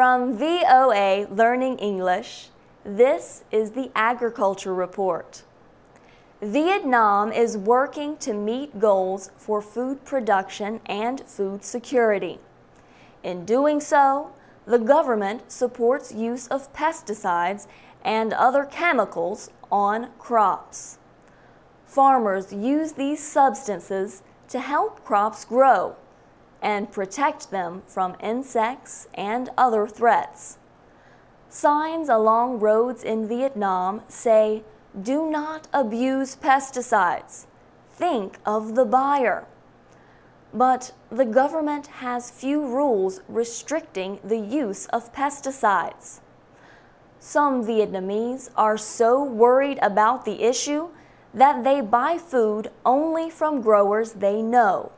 From VOA Learning English, this is the Agriculture Report. Vietnam is working to meet goals for food production and food security. In doing so, the government supports use of pesticides and other chemicals on crops. Farmers use these substances to help crops grow and protect them from insects and other threats. Signs along roads in Vietnam say, do not abuse pesticides. Think of the buyer. But the government has few rules restricting the use of pesticides. Some Vietnamese are so worried about the issue that they buy food only from growers they know.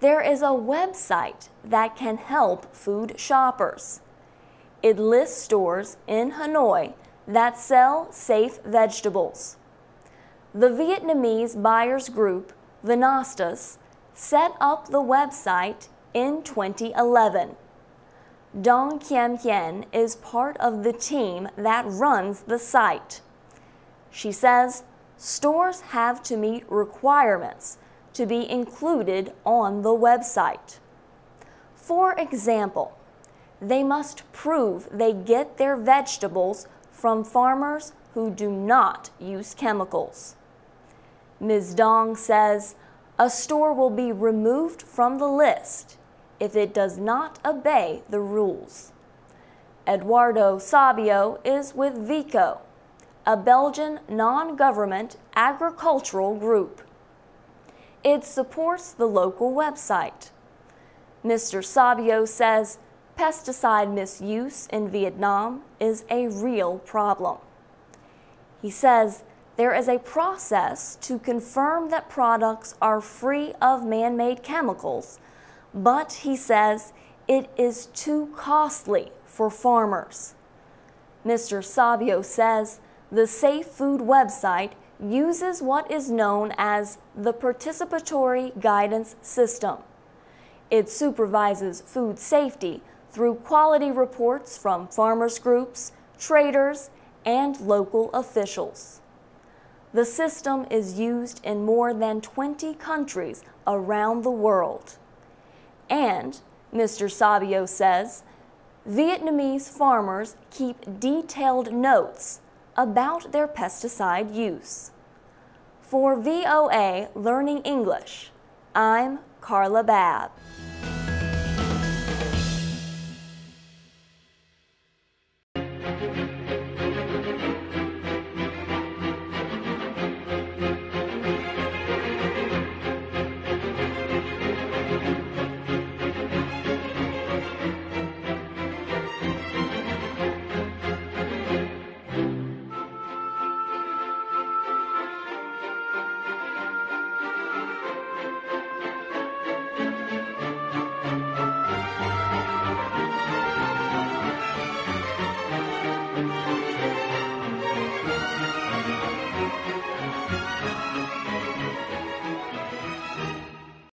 There is a website that can help food shoppers. It lists stores in Hanoi that sell safe vegetables. The Vietnamese buyers group, Vinastas, set up the website in 2011. Dong Kiem Hien is part of the team that runs the site. She says stores have to meet requirements to be included on the website. For example, they must prove they get their vegetables from farmers who do not use chemicals. Ms. Dong says a store will be removed from the list if it does not obey the rules. Eduardo Sabio is with VECO, a Belgian non-government agricultural group. It supports the local website. Mr. Sabio says pesticide misuse in Vietnam is a real problem. He says there is a process to confirm that products are free of man-made chemicals, but he says it is too costly for farmers. Mr. Sabio says the Safe Food website uses what is known as the Participatory Guidance System. It supervises food safety through quality reports from farmers groups, traders, and local officials. The system is used in more than 20 countries around the world. And, Mr. Sabio says, Vietnamese farmers keep detailed notes about their pesticide use. For VOA Learning English, I'm Carla Babb.